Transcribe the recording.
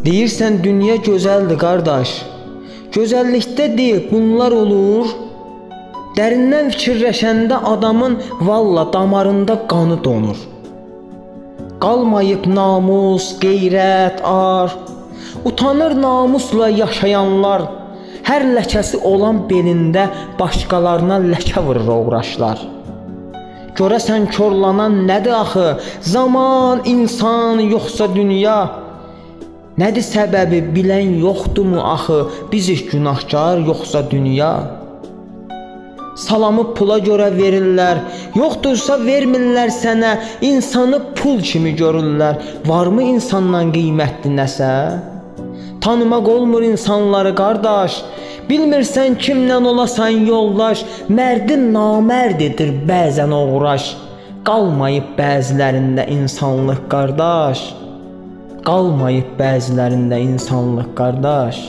Deyirsən dünya gözəldir qardaş. Gözəllikdə deyib bunlar olur. Dərindən fikirləşəndə adamın valla damarında qanı donur. Qalmayıb namus, qeyrət, ar. Utanır namusla yaşayanlar. Hər ləkəsi olan belində başqalarına ləkə vurur uğraşlar. Görəsən korlanan nədir axı? Zaman, insan, yoxsa dünya? Nədir səbəbi bilən yoxdurmu axı? Bizik günahkar yoxsa dünya? Salamı pula görə verirlər. Yoxdursa vermirlər sənə. İnsanı pul kimi görürlər. Varmı insandan qiymətli nəsə? Tanımaq olmur insanları qardaş. Bilmirsən kimlə olasan yoldaş, mərdin namərdidir bəzən uğraş. Qalmayıb bəzilərində insanlıq qardaş. Qalmayıb bəzilərində insanlıq qardaş.